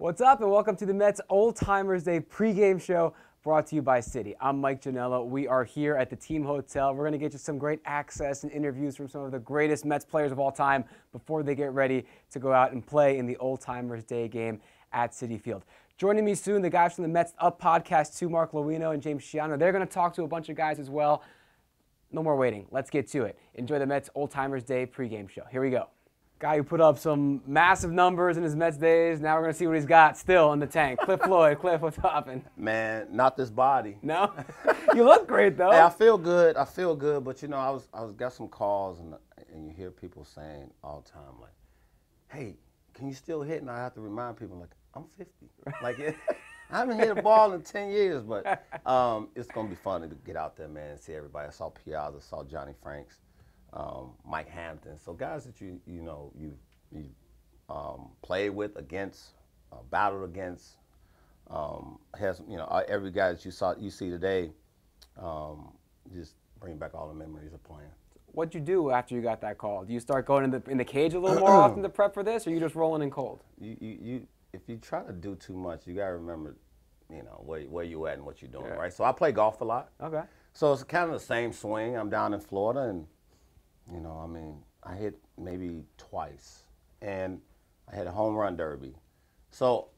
What's up, and welcome to the Mets Old Timers Day pregame show brought to you by Citi. I'm Mike Janela. We are here at the Team Hotel. We're going to get you some great access and interviews from some of the greatest Mets players of all time before they get ready to go out and play in the Old Timers Day game at Citi Field. Joining me soon, the guys from the Mets Up podcast, too, Marc Luino and James Schiano. They're going to talk to a bunch of guys as well. No more waiting. Let's get to it. Enjoy the Mets Old Timers Day pregame show. Here we go. Guy who put up some massive numbers in his Mets days. Now we're going to see what he's got still in the tank. Cliff Floyd. Cliff, what's up? And Man, not this body. no? you look great, though. Hey, I feel good. I feel good, but you know, I was I was got some calls and and you hear people saying all the time like, "Hey, can you still hit?" And I have to remind people like, "I'm 50." Like I haven't hit a ball in 10 years, but um, it's gonna be fun to get out there, man, and see everybody. I saw Piazza, saw Johnny Franco, um, Mike Hampton. So guys that you you know you you um, played with against, uh, battled against. Um, has you know uh, every guy that you saw you see today, um, just bring back all the memories of playing. What'd you do after you got that call? Do you start going in the in the cage a little more often to prep for this, or you just rolling in cold? You, you, you if you try to do too much, you gotta remember, you know where where you at and what you're doing, Yeah. right? So I play golf a lot, Okay. so it's kind of the same swing. I'm down in Florida, and you know, I mean, I hit maybe twice, and I hit a home run derby. So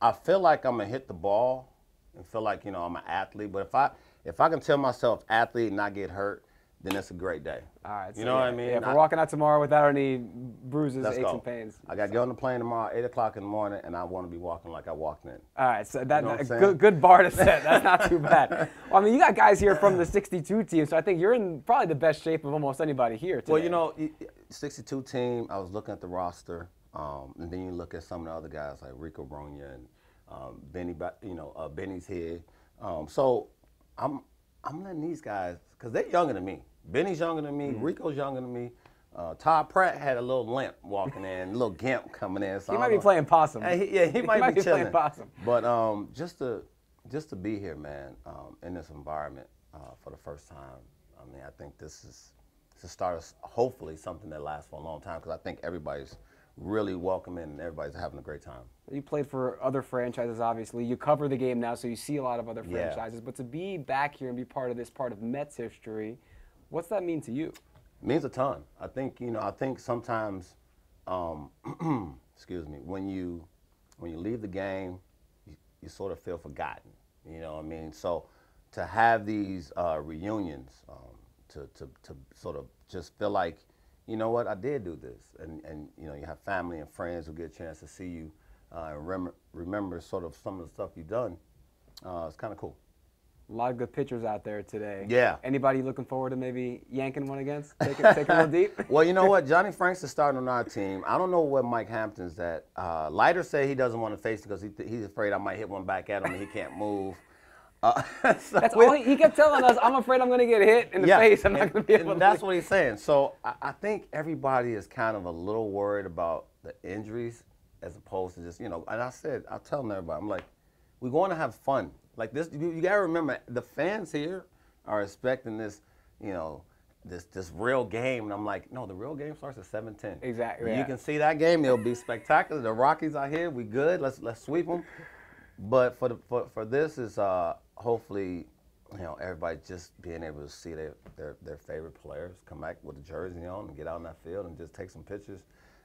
I feel like I'm gonna hit the ball and feel like you know I'm an athlete. But if I if I can tell myself athlete and not get hurt, then it's a great day. All right. You know what I mean? Yeah, if we're walking out tomorrow without any bruises, aches, go. and pains. I got to get on the plane tomorrow, eight o'clock in the morning, and I want to be walking like I walked in. All right, so that, know what I'm saying? good good bar to set. That's not too bad. Well, I mean, you got guys here from the '62 team, so I think you're in probably the best shape of almost anybody here. Today. Well, you know, y- y- 62 team. I was looking at the roster, um, and then you look at some of the other guys like Rico Brogna and um, Benny. You know, uh, Benny's here. Um, so I'm I'm letting these guys because they're younger than me. Benny's younger than Mm-hmm. me. Rico's younger than me. Uh, Todd Pratt had a little limp walking in, a little gimp coming in. So he might be know. playing possum. Hey, he, yeah, he might, might be, be playing possum. But um, just to just to be here, man, um, in this environment uh, for the first time. I mean, I think this is is start of hopefully something that lasts for a long time because I think everybody's really welcoming and everybody's having a great time. You played for other franchises, obviously. You cover the game now, so you see a lot of other Yeah. franchises. But to be back here and be part of this part of Mets history, what's that mean to you? It means a ton. I think you know. I think sometimes, um, excuse me, when you when you leave the game, you, you sort of feel forgotten. You know what I mean? So to have these uh, reunions, um, to, to to sort of just feel like, you know what, I did do this, and and you know you have family and friends who get a chance to see you uh, and remember sort of some of the stuff you've done. Uh, it's kind of cool. A lot of good pitchers out there today. Yeah. Anybody looking forward to maybe yanking one against? Take it, take it a little deep? Well, you know what? Johnny Franco is starting on our team. I don't know where Mike Hampton's at. Uh, Leiter said he doesn't want to face it because he, he's afraid I might hit one back at him and he can't move. Uh, so That's all he, he kept telling us. I'm afraid I'm going to get hit in the yeah, face. I'm not going to be and able to. That's what he's saying. So I, I think everybody is kind of a little worried about the injuries as opposed to just, you know, and I said, I tell telling everybody, I'm like, we're going to have fun. Like this, you, you got to remember, the fans here are expecting this, you know, this this real game. And I'm like, no, the real game starts at 7:10. Exactly, yeah. You can see that game. It'll be spectacular. The Rockies are here. We good. Let's let's sweep them. But for the for, for this is uh, hopefully, you know, everybody just being able to see their, their their favorite players come back with a jersey on and get out in that field and just take some pictures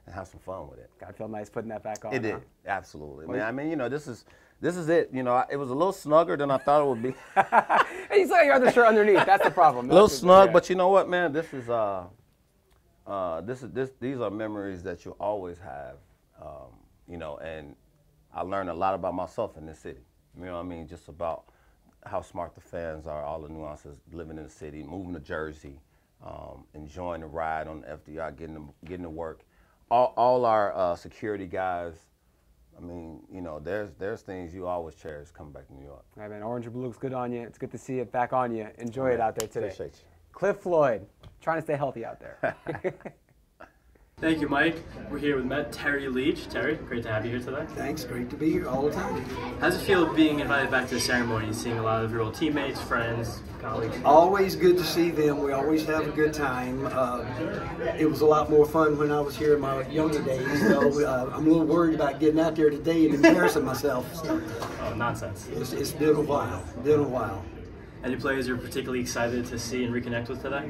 and have some fun with it. Gotta feel nice putting that back on. It huh? did absolutely. Man, I mean, you know, this is this is it. You know, it was a little snugger than I thought it would be. And you got your other shirt underneath. That's the problem. A little That's snug, yeah. but you know what, man? This is uh, uh, this is this these are memories that you always have. Um, you know, and I learned a lot about myself in this city. You know what I mean? Just about how smart the fans are, all the nuances, living in the city, moving to Jersey, um, enjoying the ride on the FDR, getting to, getting to work. All, all our uh, security guys, I mean, you know, there's there's things you always cherish coming back to New York. All right, man. Orange and blue looks good on you. It's good to see it back on you. Enjoy it out there today. Appreciate you. Cliff Floyd, trying to stay healthy out there. Thank you, Mike. We're here with Met Terry Leach. Terry, great to have you here today. Thanks. Great to be here all the time. How's it feel being invited back to the ceremony and seeing a lot of your old teammates, friends, colleagues? Always good to see them. We always have a good time. Uh, it was a lot more fun when I was here in my younger days. So uh, I'm a little worried about getting out there today and embarrassing myself. So Oh, nonsense. it's, it's been a while. Been a while. Any players you're particularly excited to see and reconnect with today?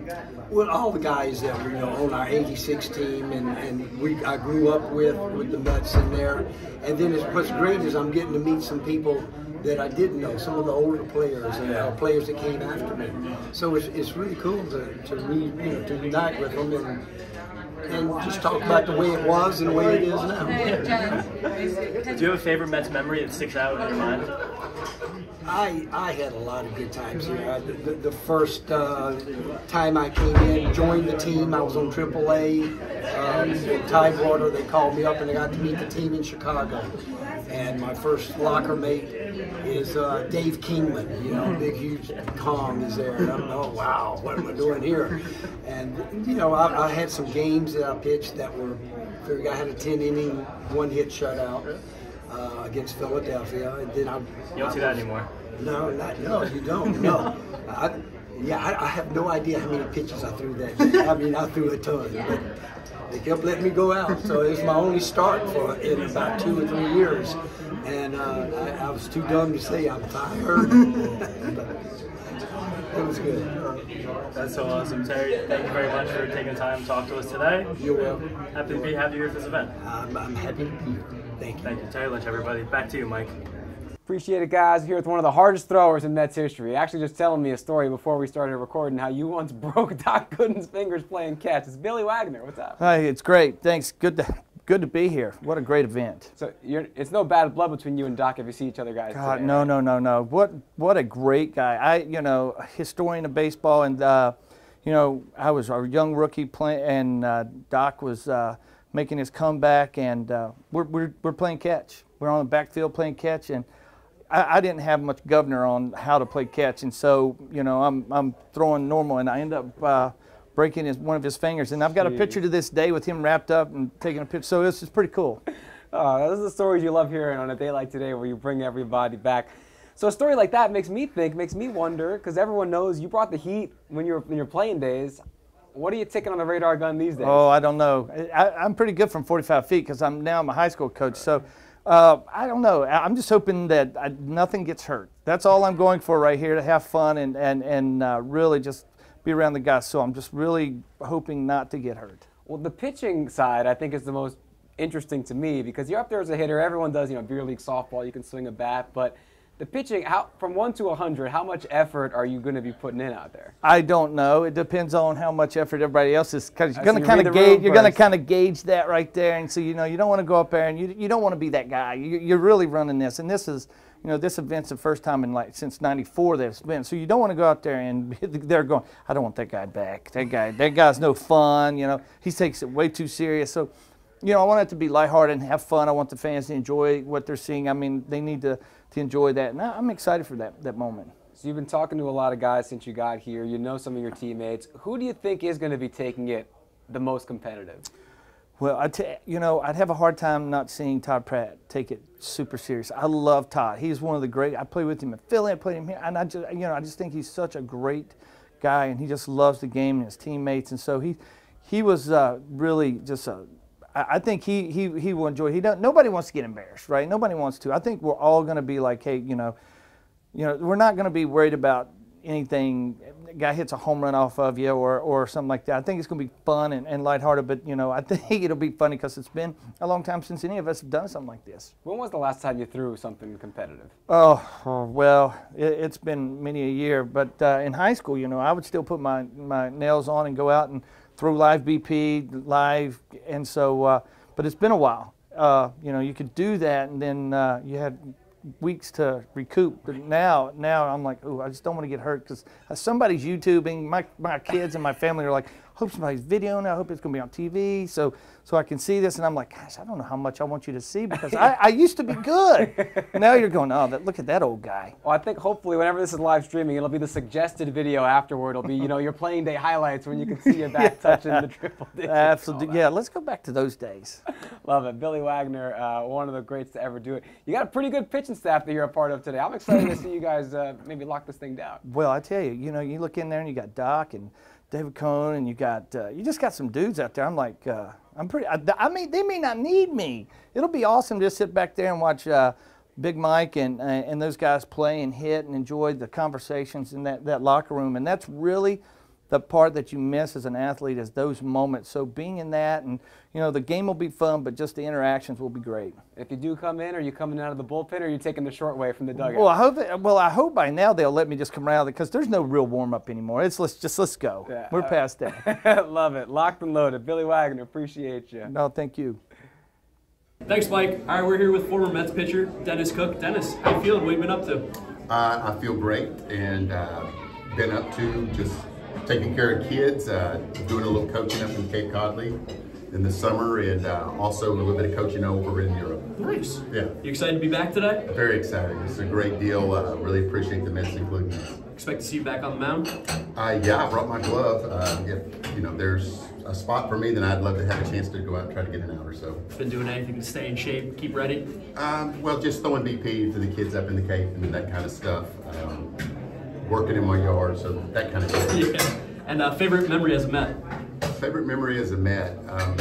Well, all the guys that were you know on our '86 team, and, and we I grew up with with the Mets in there, and then it's, what's great is I'm getting to meet some people that I didn't know, some of the older players and uh, players that came after me. So it's, it's really cool to to re, you know to unite with them and and just talk about the way it was and the way it is now. Do you have a favorite Mets memory that sticks out in your mind? I, I had a lot of good times here. I, the, the, the first uh, time I came in, joined the team, I was on AAA. Um, in Tidewater, they called me up and I got to meet the team in Chicago. And my first locker mate is uh, Dave Kingman, you know, big, huge Kong is there. And I'm, oh, wow, what am I doing here? And, you know, I, I had some games that I pitched that were, I had a 10 inning, one hit shutout uh, against Philadelphia. And then I, You don't do that anymore. no, not, no, you don't. No, I, yeah, I, I have no idea how many pitches I threw that. day. I mean, I threw a ton, but they kept letting me go out. So it was my only start for in about two or three years, and uh, I, I was too dumb to say I'm tired. but it was good. That's so awesome, Terry. Thank you very much for taking the time to talk to us today. You're welcome. Happy to be happy here at this event. I'm, I'm happy to be here. Thank you. Thank you, Terry Lynch, everybody. Back to you, Mike. Appreciate it, guys. Here with one of the hardest throwers in Mets history. Actually, just telling me a story before we started recording how you once broke Doc Gooden's fingers playing catch. It's Billy Wagner. What's up? Hey, it's great. Thanks. Good to good to be here. What a great event. So you're, it's no bad blood between you and Doc if you see each other, guys. God, today, no, right? no, no, no. What what a great guy. I, you know, a historian of baseball, and uh, you know, I was a young rookie playing, and uh, Doc was uh, making his comeback, and uh, we're, we're we're playing catch. We're on the backfield playing catch, and I, I didn't have much governor on how to play catch, and so you know, I'm I'm throwing normal, and I end up. Breaking his, one of his fingers, and I've got a picture to this day with him wrapped up and taking a picture. So this is pretty cool. Oh, those are the stories you love hearing on a day like today where you bring everybody back. So a story like that makes me think, makes me wonder, because everyone knows you brought the heat when you were in your playing days. What are you ticking on the radar gun these days? Oh, I don't know. I, I'm pretty good from 45 feet because I'm now I'm a high school coach. So uh, I don't know. I'm just hoping that I, nothing gets hurt. That's all I'm going for right here to have fun and and and uh, really just be around the guys. So I'm just really hoping not to get hurt. Well, the pitching side, I think, is the most interesting to me because you're up there as a hitter. Everyone does, you know, beer league softball. You can swing a bat, but the pitching, how from one to a hundred, how much effort are you going to be putting in out there? I don't know. It depends on how much effort everybody else is. Cause you're going to kind of gauge. You're going to kind of gauge that right there, and so you know you don't want to go up there and you you don't want to be that guy. You, you're really running this, and this is you know this event's the first time in like since '94 that it's been. So you don't want to go out there and they're going. I don't want that guy back. That guy. That guy's no fun. You know he takes it way too serious. So. You know, I want it to be lighthearted and have fun. I want the fans to enjoy what they're seeing. I mean, they need to, to enjoy that. And I'm excited for that, that moment. So you've been talking to a lot of guys since you got here. You know some of your teammates. Who do you think is going to be taking it the most competitive? Well, I t- you know, I'd have a hard time not seeing Todd Pratt take it super serious. I love Todd. He's one of the great. I played with him in Philly. I played him here, and I just, you know, I just think he's such a great guy, and he just loves the game and his teammates. And so he, he was uh, really just a. I think he, he, he will enjoy. He don't. Nobody wants to get embarrassed, right? Nobody wants to. I think we're all going to be like, hey, you know, you know, we're not going to be worried about anything. Guy hits a home run off of you or, or something like that. I think it's going to be fun and, and lighthearted, but you know, I think it'll be funny because it's been a long time since any of us have done something like this. When was the last time you threw something competitive? Oh, well, it, it's been many a year, but uh, in high school, you know, I would still put my, my nails on and go out and throw live BP live, and so, uh, but it's been a while. Uh, you know, you could do that, and then uh, you had weeks to recoup. But now, now I'm like, oh, I just don't want to get hurt because somebody's YouTubing. My my kids and my family are like, hope somebody's videoing it. I hope it's going to be on TV so so I can see this. And I'm like, gosh, I don't know how much I want you to see because I, I used to be good. now you're going, oh, that, look at that old guy. Well, I think hopefully whenever this is live streaming, it'll be the suggested video afterward. It'll be, you know, your playing day highlights when you can see your back touching the triple digits. Absolutely. Yeah, let's go back to those days. Love it. Billy Wagner, uh, one of the greats to ever do it. You got a pretty good pitching staff that you're a part of today. I'm excited to see you guys uh, maybe lock this thing down. Well, I tell you, you know, you look in there and you got Doc and David Cone, and you got uh, you just got some dudes out there. I'm like, uh, I'm pretty. I, I mean, they may not need me. It'll be awesome to just sit back there and watch uh, Big Mike and uh, and those guys play and hit and enjoy the conversations in that that locker room. And that's really the part that you miss as an athlete is those moments. So being in that, and you know, the game will be fun, but just the interactions will be great. If you do come in, are you coming out of the bullpen or are you taking the short way from the dugout? Well, I hope. That, well, I hope by now they'll let me just come around because there's no real warm up anymore. It's let's just let's go. Yeah, We're uh, past that. Love it. Locked and loaded. Billy Wagner, appreciate you. No, thank you. Thanks, Mike. All right, we're here with former Mets pitcher Dennis Cook. Dennis, how you feeling? What have you been up to? Uh, I feel great and uh, been up to just taking care of kids, uh, doing a little coaching up in Cape Cod League in the summer, and uh, also a little bit of coaching over in Europe. Nice. Yeah, You excited to be back today? very excited. It's a great deal. Uh, really appreciate the Mets including us. Expect to see you back on the mound? Uh, yeah, I brought my glove. Uh, if you know there's a spot for me, then I'd love to have a chance to go out and try to get an out or so. Been doing anything to stay in shape, keep ready? Um, well, just throwing BP to the kids up in the Cape and that kind of stuff. Um, working in my yard, so that kind of thing. Yeah. And uh, favorite memory as a Met? Favorite memory as a Met. Um,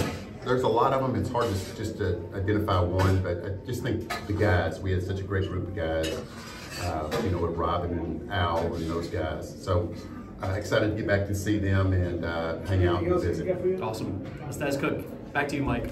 there's a lot of them. It's hard to just to identify one, but I just think the guys. We had such a great group of guys. Uh, you know, with Robin and Al and those guys. So uh, excited to get back to see them and uh, hang out and visit. Awesome. That's Cook. Back to you, Mike.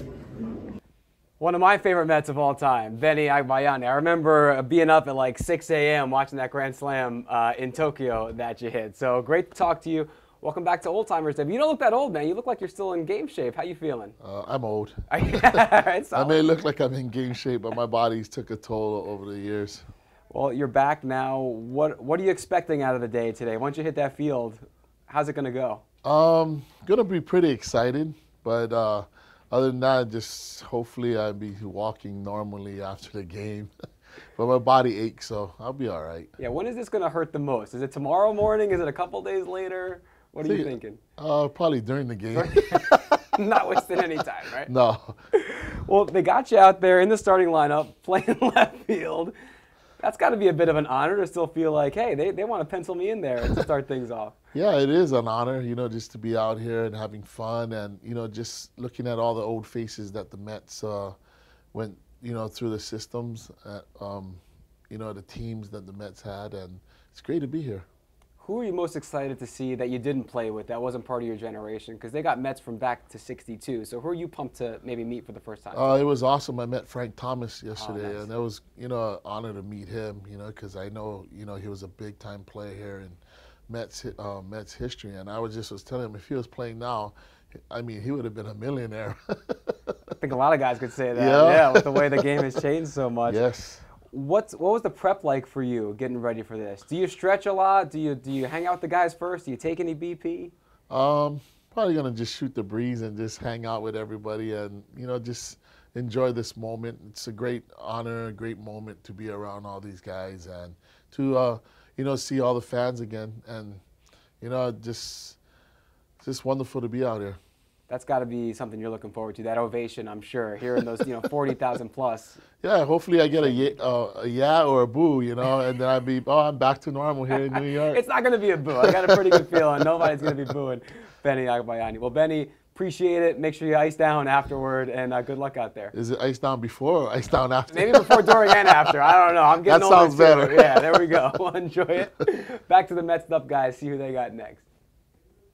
One of my favorite Mets of all time, Benny Agbayani. I remember being up at like 6 a.m. watching that Grand Slam uh, in Tokyo that you hit. So great to talk to you. Welcome back to Old Timers Day. You don't look that old, man. You look like you're still in game shape. How you feeling? Uh, I'm old. I may look like I'm in game shape, but my body's took a toll over the years. Well, you're back now. What What are you expecting out of the day today? Once you hit that field, how's it gonna go? Um, gonna be pretty excited, but uh, other than that, just hopefully I'll be walking normally after the game. but my body aches, so I'll be all right. Yeah. When is this gonna hurt the most? Is it tomorrow morning? Is it a couple days later? What are you thinking? Uh, probably during the game. Not wasting any time, right? no. Well, they got you out there in the starting lineup playing left field. That's got to be a bit of an honor to still feel like, hey, they, they want to pencil me in there to start things off. Yeah, it is an honor, you know, just to be out here and having fun, and you know, just looking at all the old faces that the Mets uh, went, you know, through the systems, uh, um, you know, the teams that the Mets had, and it's great to be here. Who are you most excited to see that you didn't play with that wasn't part of your generation? Because they got Mets from back to 62. So who are you pumped to maybe meet for the first time? Uh, it was awesome. I met Frank Thomas yesterday, nice. and it was, you know, an honor to meet him. You know, because I know, you know, he was a big time player here in Mets uh, Mets history, and I was just was telling him if he was playing now, I mean, he would have been a millionaire. I think a lot of guys could say that. Yeah. Yeah, with the way the game has changed so much. yes. What's what was the prep like for you getting ready for this? Do you stretch a lot? Do you do you hang out with the guys first? Do you take any BP? Um, probably gonna just shoot the breeze and just hang out with everybody, and you know, just enjoy this moment. It's a great honor, a great moment to be around all these guys and to, uh, you know, see all the fans again, and you know, just just wonderful to be out here. That's got to be something you're looking forward to. That ovation, I'm sure, hearing those you know 40,000 plus. Yeah, hopefully I get a yeah, uh, a yeah or a boo, you know, and then I'd be, oh, I'm back to normal here in New York. It's not going to be a boo. I got a pretty good feeling. Nobody's going to be booing Benny Agbayani. Well, Benny, appreciate it. Make sure you ice down afterward, and uh, good luck out there. Is it ice down before or ice down after? Maybe before, during, and after. I don't know. I'm getting That sounds too. better. Yeah, there we go. Enjoy it. Back to the Mets up, guys. See who they got next.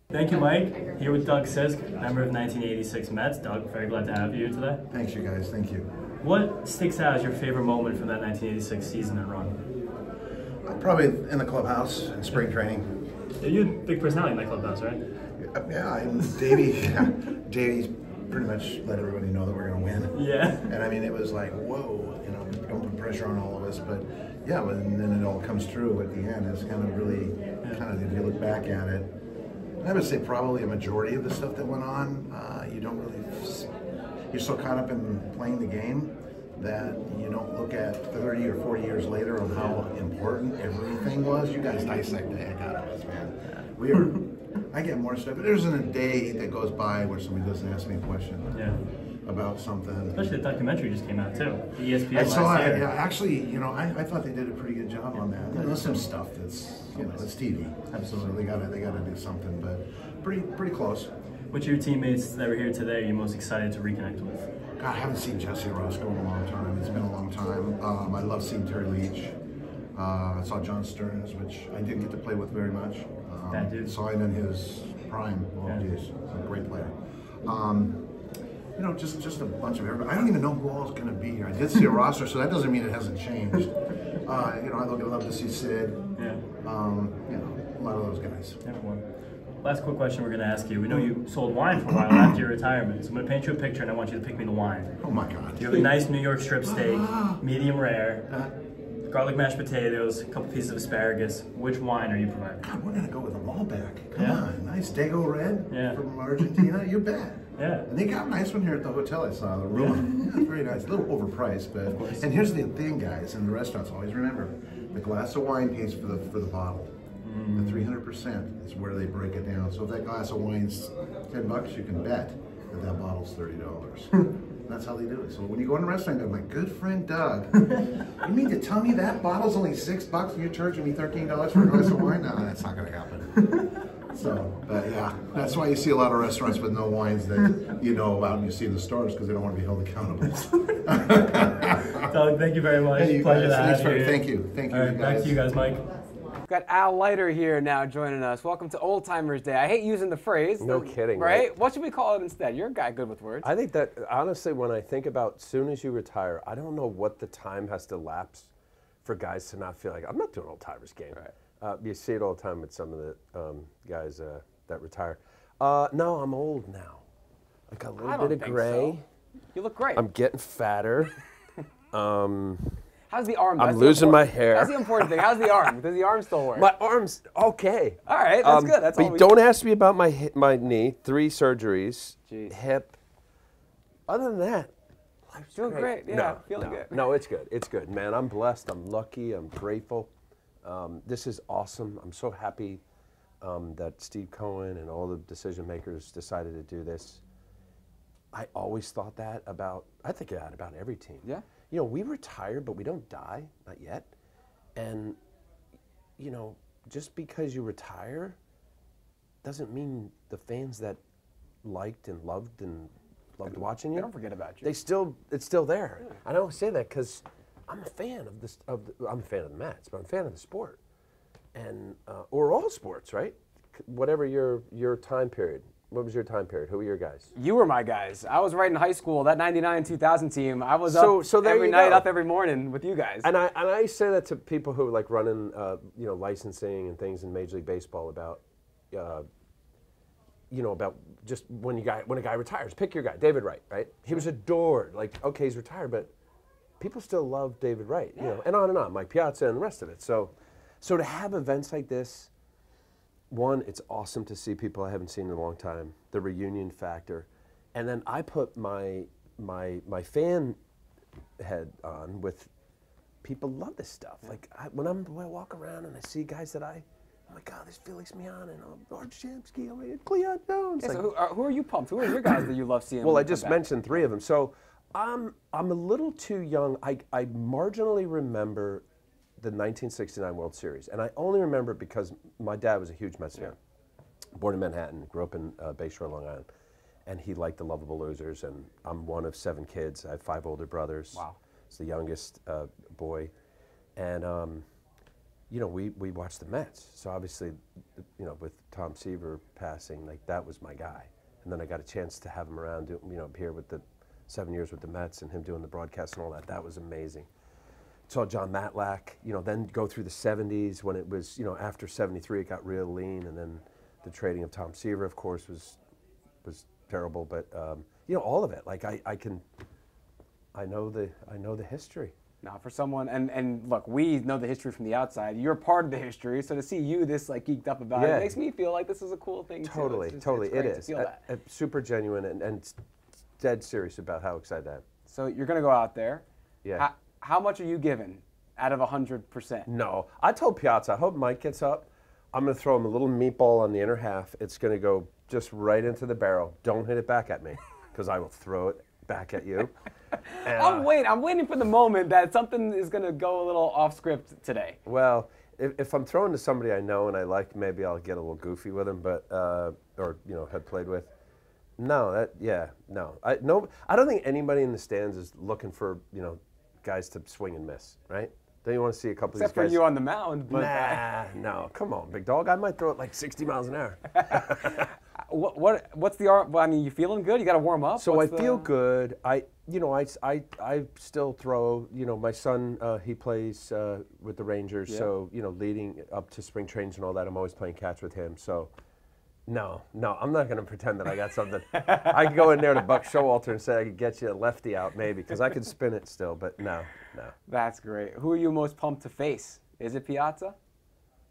Thank you, Mike. Here with Doug Sisk, member of 1986 Mets. Doug, very glad to have you here today. Thanks, you guys. Thank you. What sticks out as your favorite moment from that 1986 season and run? Probably in the clubhouse in spring training. You're a big personality in that clubhouse, right? Yeah, and Davey, yeah, Davey's pretty much let everybody know that we're going to win. Yeah. And I mean, it was like, whoa, you know, don't put pressure on all of us. But yeah, and then it all comes true at the end. It's kind of really, kind of, if you look back at it, I would say probably a majority of the stuff that went on, uh, you don't really, you're so caught up in playing the game that you don't look at 30 or 40 years later on how important everything was. You guys dissect the heck out of us, man. We are, I get more stuff. But there isn't a day that goes by where somebody doesn't ask me a question Yeah. About something. Especially the documentary just came out too. The ESPN I saw it. Yeah, actually, you know, I, I thought they did a pretty good job on that. There's some stuff that's, you know, it's TV. Absolutely. So they gotta, they gotta do something, but pretty, pretty close. Which of your teammates that were here today are you most excited to reconnect with? God, I haven't seen Jesse Orosco in a long time. It's been a long time. Um, I love seeing Terry Leach. Uh, I saw John Stearns, which I didn't get to play with very much. Um, Bad dude. Saw him in his prime. Oh, Yeah. geez, a great player. Um, you know, just just a bunch of everybody. I don't even know who all is going to be here. I did see a roster, so that doesn't mean it hasn't changed. Uh, you know, I'd love to see Sid. Yeah. Um, you know, a lot of those guys. Everyone. Last quick question we're going to ask you. We know you sold wine for a while after your retirement, so I'm going to paint you a picture and I want you to pick me the wine. Oh my God. You have a nice New York strip steak, medium rare, Uh, garlic mashed potatoes, a couple pieces of asparagus. Which wine are you providing? God, we're gonna go with a Malbec. Come Yeah. on, nice Dago Red Yeah. from Argentina. You bet. Yeah. And they got a nice one here at the hotel I saw, the room. Yeah, very nice. A little overpriced, but and here's the thing, guys, in the restaurants, always remember the glass of wine pays for the for the bottle. The mm. 300% is where they break it down. So if that glass of wine's 10 bucks, you can bet that that bottle's $30. That's how they do it. So when you go in a restaurant, go, my good friend Doug, you mean to tell me that bottle's only six bucks and you're charging me $13 for a glass of wine? No, that's not going to happen. So, but yeah, that's why you see a lot of restaurants with no wines that you know about and you see in the stores because they don't want to be held accountable. Doug, thank you very much. Hey, you Pleasure guys, to have you. thank you. Thank you, All right, you back guys. to you guys, Mike. We've got Al Leiter here now joining us. Welcome to Old Timers Day. I hate using the phrase. No the- kidding, Right? right? What should we call it instead? You're a guy good with words. I think that honestly, when I think about soon as you retire, I don't know what the time has to lapse for guys to not feel like I'm not doing old timers game. Right. Uh, you see it all the time with some of the um, guys uh, that retire. Uh, no, I'm old now. Like a little I bit of gray. so. You look great. I'm getting fatter. um, How's the arm? I'm That's losing my hair. That's the important thing. How's the arm? Does the arm still work? my arm's okay. All right, that's good. That's but all don't ask me about my my knee. Three surgeries, Jeez. hip. Other than that, life's Doing great. Yeah, no, feeling no, good. No, it's good. It's good, man. I'm blessed. I'm lucky. I'm grateful. Um, this is awesome. I'm so happy um, that Steve Cohen and all the decision makers decided to do this. I always thought that about. I think that about every team. Yeah. You know, we retire, but we don't die, not yet. And you know, just because you retire doesn't mean the fans that liked and loved and loved watching you. They don't forget about you. They still, it's still there. I don't say that because I'm a fan of this. Of the, I'm a fan of the Mets, but I'm a fan of the sport, and uh, or all sports, right? Whatever your your time period. What was your time period? Who were your guys? You were my guys. I was right in high school. That 99-2000 team. I was So- up so every night, go. up every morning with you guys. And I and I say that to people who are like running, uh, you know, licensing and things in Major League Baseball about, uh, you know, about just when you guy when a guy retires, pick your guy, David Wright, right? He was adored. Like, okay, he's retired, but people still love David Wright, you know, and on and on, Mike Piazza and the rest of it. So, so to have events like this, one, it's awesome to see people I haven't seen in a long time. The reunion factor, and then I put my my my fan head on with people love this stuff. Like I, when I'm when I walk around and I see guys that I, oh my God, there's Felix Millan and um, Art Shamsky, oh my God, Cleon Jones. Yeah, so who, are, who are you pumped? Who are your guys that you love seeing? well, I just mentioned three of them. So I'm I'm a little too young. I I marginally remember the 1969 World Series, and I only remember it because my dad was a huge Mets fan. Born in Manhattan, grew up in uh, Bayshore, Long Island, and he liked the Lovable Losers. And I'm one of seven kids. I have five older brothers. Wow. It's the youngest uh, boy, and um, you know, we, we watched the Mets. So obviously, you know, with Tom Seaver passing, like that was my guy. And then I got a chance to have him around, you know, here with the seven years with the Mets and him doing the broadcast and all that. That was amazing. Saw Jon Matlack, you know, then go through the 70s when it was, you know, after 73 it got real lean. And then the trading of Tom Seaver, of course, was, was terrible. But, um, you know, all of it. Like I, I can, I know the, I know the history. Now, for someone, and and look, we know the history from the outside. You're part of the history, so to see you this like geeked up about Yeah. it makes me feel like this is a cool thing. too. Totally, It's- it's- totally, it's it great to feel that. uh, super genuine and, and dead serious about how excited I am. So you're gonna go out there. Yeah. How, how much are you given out of hundred percent? No, I told Piazza. I hope Mike gets up. I'm going to throw him a little meatball on the inner half. It's going to go just right into the barrel. Don't hit it back at me, because I will throw it back at you. And, I'm uh, waiting. I'm waiting for the moment that something is gonna go a little off script today. Well, if, if I'm throwing to somebody I know and I like, maybe I'll get a little goofy with him, but uh, or you know had played with. No, that yeah, no. I no. I don't think anybody in the stands is looking for you know guys to swing and miss, right? Don't you want to see a couple Except of these guys? Except for you on the mound, but nah, no. Come on, big dog. I might throw it like 60 miles an hour. what, what what's the art? I mean, you feeling good? You got to warm up. So What's I feel good. I, you know, I, I, I still throw. You know, my son, uh, he plays uh, with the Rangers. Yeah. So you know, leading up to spring trains and all that, I'm always playing catch with him. So, no, no, I'm not going to pretend that I got something. I could go in there to Buck Showalter and say I could get you a lefty out, maybe, because I could spin it still. But no, no. That's great. Who are you most pumped to face? Is it Piazza?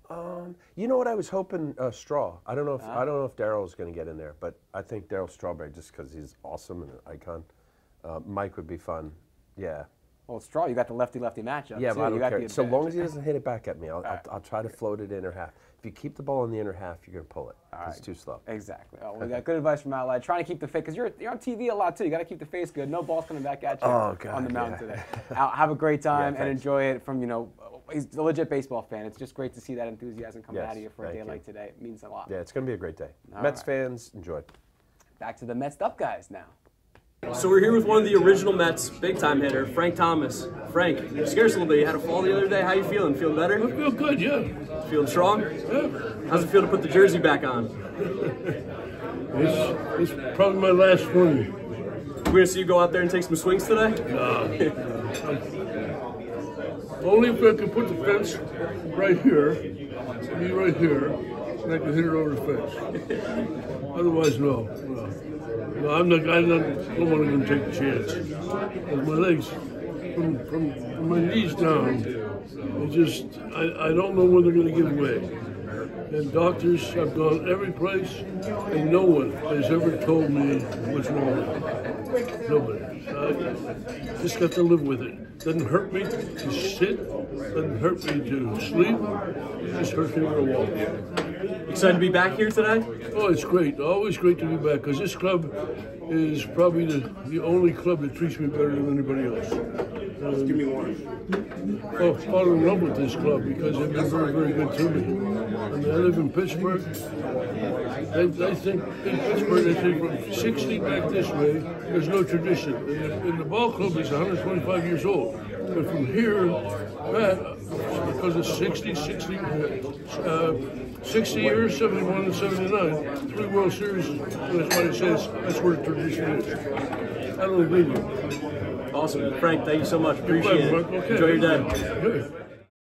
Um, you know what? I was hoping uh, Straw. I don't know if Ah. I don't know if Darryl's going to get in there, but I think Darryl Strawberry just because he's awesome and an icon. Uh, Mike would be fun. Yeah. Well, Straw, you got the lefty-lefty matchup. Yeah, too. but I don't got care. So long as he doesn't hit it back at me, I'll, I'll, right. I'll try to float it in or half. If you keep the ball in the inner half, you're going to pull it. It's too slow. Exactly. Oh, we got good advice from Outlet. Trying to keep the face, because you're, you're on TV a lot too. You got to keep the face good. No balls coming back at you Oh, God, on the mountain yeah. today. Have a great time and enjoy it from, you know, he's a legit baseball fan. It's just great to see that enthusiasm coming Yes, out of you for a day you. like today. It means a lot. Yeah, it's going to be a great day. All Mets right. fans, enjoy. Back to the Mets up guys now. So we're here with one of the original Mets, big time hitter, Frank Thomas. Frank, you scared us a little bit. You had a fall the other day. How you feeling? Feeling better? I feel good, yeah. Feeling strong? yeah. How's it feel to put the jersey back on? It's, it's probably my last one. We're gonna see you go out there and take some swings today. Only if I can put the fence right here, be right here, and I can hit it over the fence. Otherwise, no. No, no I'm not. I'm not. don't want to even take a chance. chance. 'Cause my legs, from, from, from my knees down, they just. I, I don't know when they're going to give way. And doctors have gone every place, and no one has ever told me what's wrong with me. Nobody. I just got to live with it. Doesn't hurt me to sit. Doesn't hurt me to sleep. It just hurts me to walk. Excited to be back here today? Oh, it's great. Always great to be back because this club is probably the, the only club that treats me better than anybody else. Um, Give me one. Well, fall in love with this club because they've been very, very good to me. And I live in Pittsburgh. They, they think in Pittsburgh, they think from 60 back this way, there's no tradition. And the, and the ball club is 125 years old. But from here back, because of 60, 60, uh, 60 years, 71 and 79, three World Series, that's what it says, that's where the tradition is. I don't with you. Awesome. Frank, thank you so much. Appreciate it. Okay. Enjoy your day. Good.